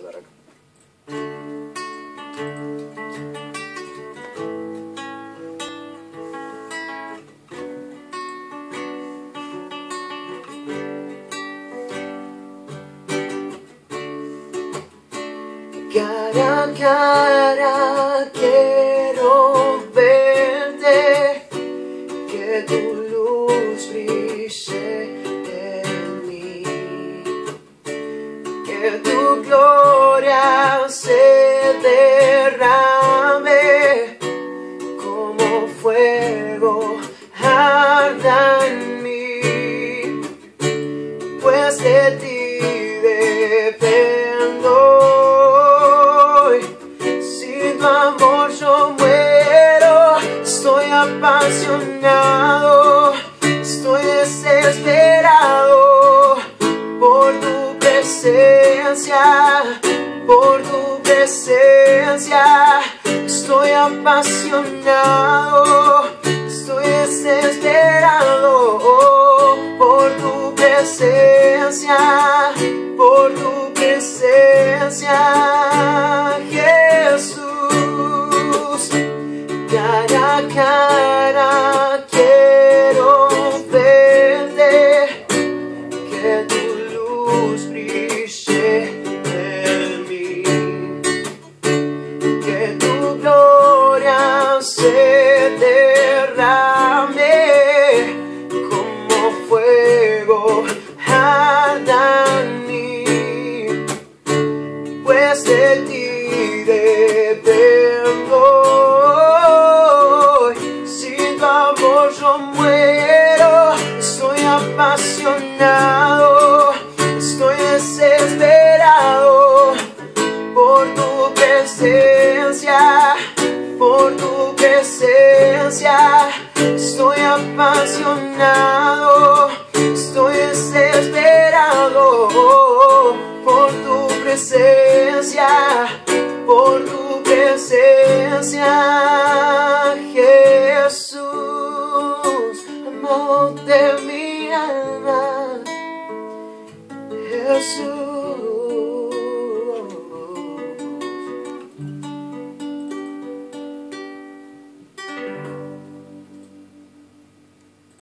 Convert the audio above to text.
olarak. Cara, cara, que tu gloria se derrame como fuego arda en mí pues de ti dependo. Si tu amor yo muero, estoy apasionado, por tu presencia. Estoy apasionado, estoy desesperado por tu presencia, por tu presencia, Jesús. Cara a se derrame como fuego mí, pues de ti dependo. Sin tu amor yo muero, estoy apasionado, presencia Estoy apasionado Estoy desesperado Por tu presencia Por tu presencia. Jesús Amado de mi alma. Jesús.